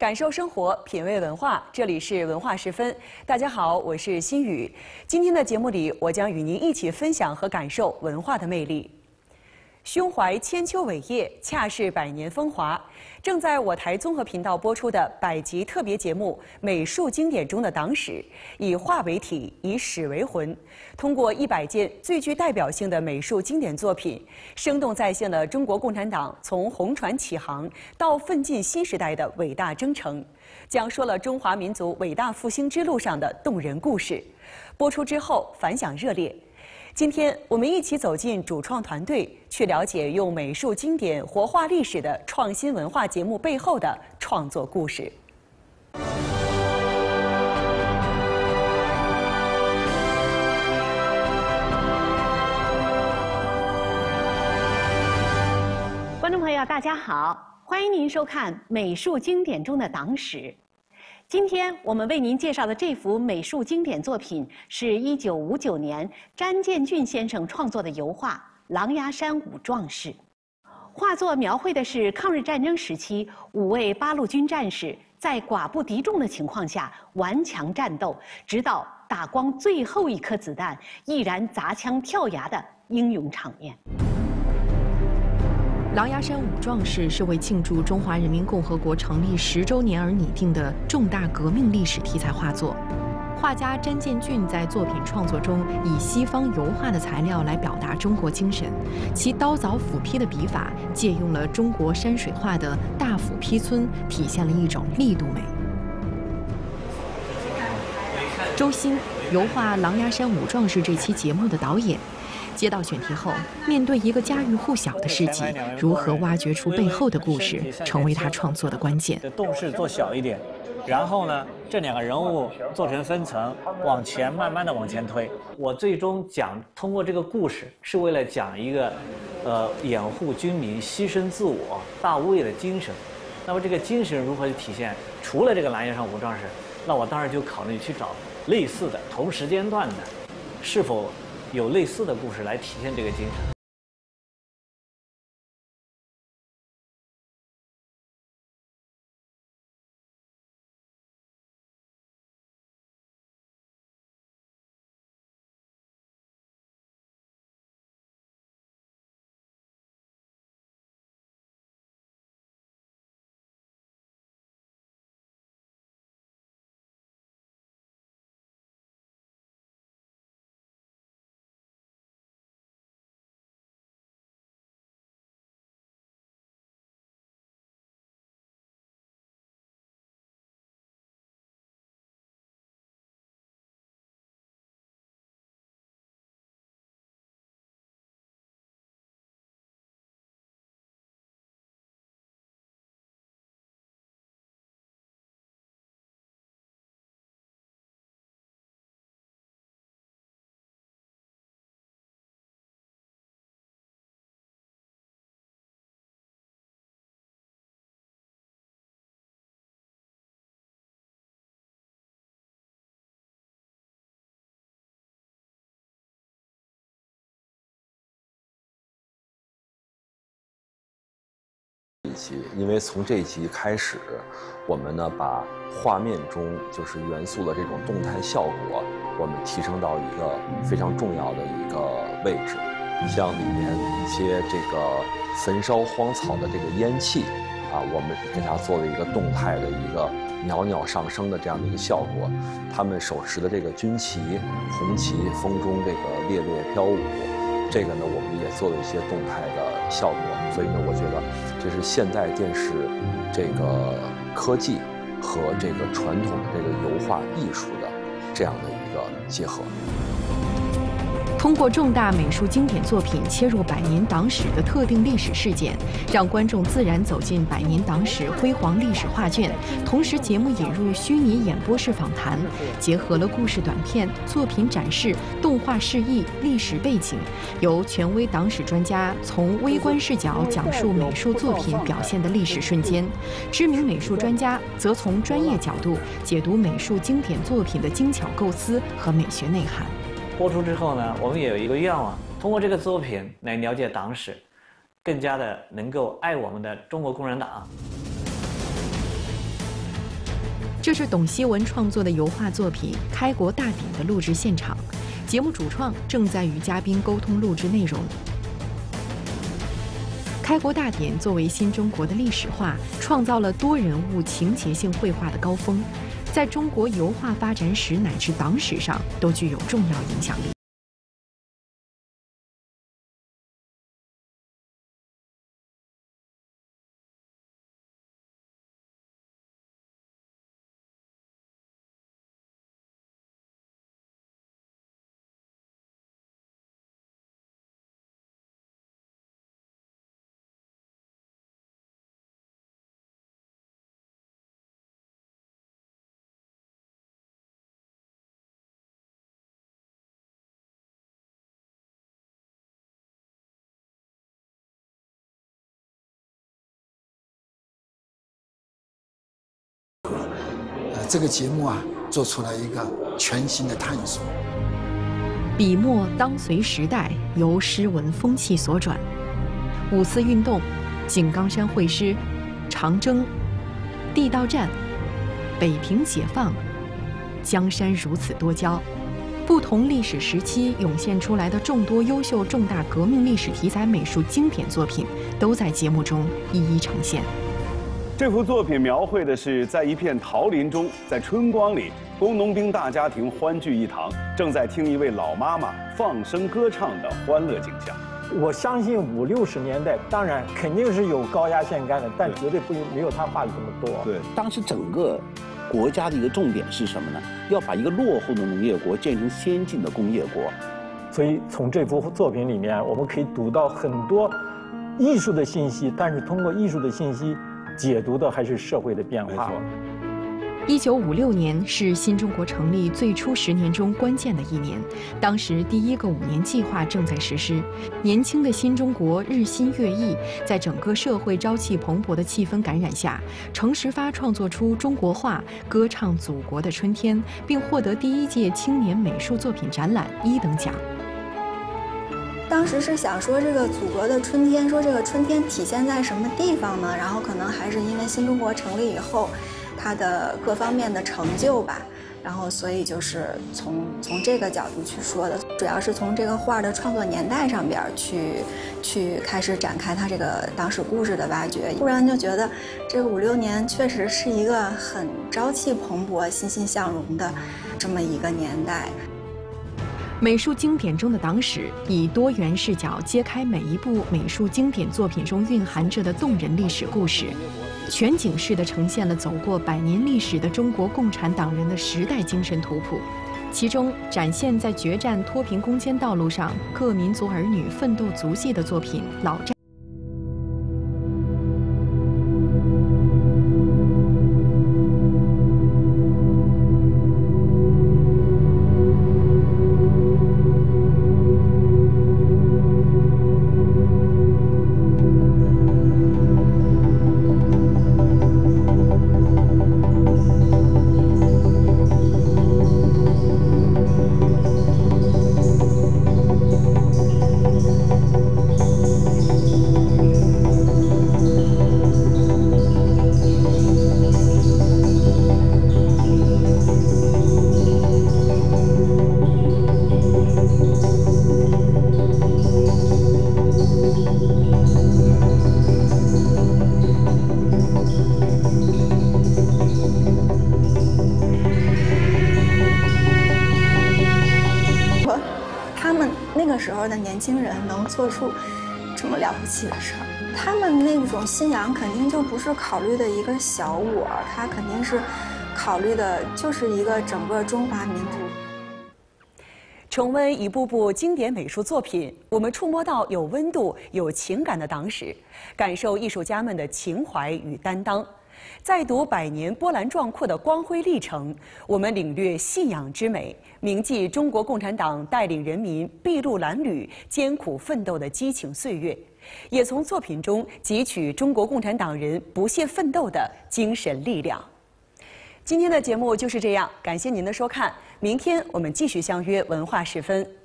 感受生活，品味文化，这里是文化时分。大家好，我是心语。今天的节目里，我将与您一起分享和感受文化的魅力。胸怀千秋伟业，恰是百年风华。正在我台综合频道播出的百集特别节目《美术经典中的党史》，以画为体，以史为魂，通过一百件最具代表性的美术经典作品，生动再现了中国共产党从红船起航到奋进新时代的伟大征程，讲述了中华民族伟大复兴之路上的动人故事。播出之后反响热烈。今天我们一起走进主创团队，去了解用美术经典活化历史的创新文化节目背后的创作故事。观众朋友，大家好，欢迎您收看《美术经典中的党史》。今天我们为您介绍的这幅美术经典作品，是一九五九年詹建俊先生创作的油画《狼牙山五壮士》。画作描绘的是抗日战争时期五位八路军战士在寡不敌众的情况下顽强战斗，直到打光最后一颗子弹，毅然砸枪跳崖的英勇场面。《狼牙山五壮士》是为庆祝中华人民共和国成立十周年而拟定的重大革命历史题材画作。画家詹建俊在作品创作中以西方油画的材料来表达中国精神，其刀凿斧劈的笔法借用了中国山水画的大斧劈皴，体现了一种力度美。周鑫，油画《狼牙山五壮士》这期节目的导演。接到选题后，面对一个家喻户晓的事迹，如何挖掘出背后的故事，成为他创作的关键。洞室做小一点，然后呢，这两个人物做成分层，往前慢慢的往前推。我最终讲通过这个故事，是为了讲一个，呃，掩护军民、牺牲自我、大无畏的精神。那么这个精神如何去体现？除了这个蓝岩上五壮士，那我当然就考虑去找类似的同时间段的，是否？有类似的故事来体现这个精神。因为从这一集开始，我们呢把画面中就是元素的这种动态效果，我们提升到一个非常重要的一个位置。像里面一些这个焚烧荒草的这个烟气，啊，我们给它做了一个动态的一个袅袅上升的这样的一个效果。他们手持的这个军旗，红旗风中这个猎猎飘舞，这个呢我们也做了一些动态的效果。所以呢，我觉得。这是现代电视这个科技和这个传统的这个油画艺术的这样的一个结合。通过重大美术经典作品切入百年党史的特定历史事件，让观众自然走进百年党史辉煌历史画卷。同时，节目引入虚拟演播式访谈，结合了故事短片、作品展示、动画示意、历史背景，由权威党史专家从微观视角讲述美术作品表现的历史瞬间，知名美术专家则从专业角度解读美术经典作品的精巧构思和美学内涵。播出之后呢，我们也有一个愿望，通过这个作品来了解党史，更加的能够爱我们的中国共产党。这是董希文创作的油画作品《开国大典》的录制现场。节目主创正在与嘉宾沟通录制内容。《开国大典》作为新中国的历史画，创造了多人物情节性绘画的高峰，在中国油画发展史乃至党史上都具有重要影响力。这个节目啊，做出了一个全新的探索。笔墨当随时代，由诗文风气所转。五四运动、井冈山会师、长征、地道战、北平解放，江山如此多娇。不同历史时期涌现出来的众多优秀重大革命历史题材美术经典作品，都在节目中一一呈现。这幅作品描绘的是在一片桃林中，在春光里，工农兵大家庭欢聚一堂，正在听一位老妈妈放声歌唱的欢乐景象。我相信五六十年代，当然肯定是有高压线杆的，但绝对不没有他画的这么多。对，当时整个国家的一个重点是什么呢？要把一个落后的农业国建成先进的工业国。所以从这幅作品里面，我们可以读到很多艺术的信息，但是通过艺术的信息。解读的还是社会的变化。一九五六年是新中国成立最初十年中关键的一年，当时第一个五年计划正在实施，年轻的新中国日新月异，在整个社会朝气蓬勃的气氛感染下，程十发创作出中国画，歌唱祖国的春天，并获得第一届青年美术作品展览一等奖。当时是想说这个祖国的春天，说这个春天体现在什么地方呢？然后可能还是因为新中国成立以后，它的各方面的成就吧。然后所以就是从从这个角度去说的，主要是从这个画的创作年代上边去去开始展开它这个当时故事的挖掘。突然就觉得这五六年确实是一个很朝气蓬勃、欣欣向荣的这么一个年代。美术经典中的党史，以多元视角揭开每一部美术经典作品中蕴含着的动人历史故事，全景式的呈现了走过百年历史的中国共产党人的时代精神图谱。其中展现在决战脱贫攻坚道路上各民族儿女奋斗足迹的作品《老战》。做出这么了不起的事儿，他们那种信仰肯定就不是考虑的一个小我，他肯定是考虑的就是一个整个中华民族。重温一部部经典美术作品，我们触摸到有温度、有情感的党史，感受艺术家们的情怀与担当。再读百年波澜壮阔的光辉历程，我们领略信仰之美，铭记中国共产党带领人民筚路蓝缕、艰苦奋斗的激情岁月，也从作品中汲取中国共产党人不懈奋斗的精神力量。今天的节目就是这样，感谢您的收看，明天我们继续相约文化时分。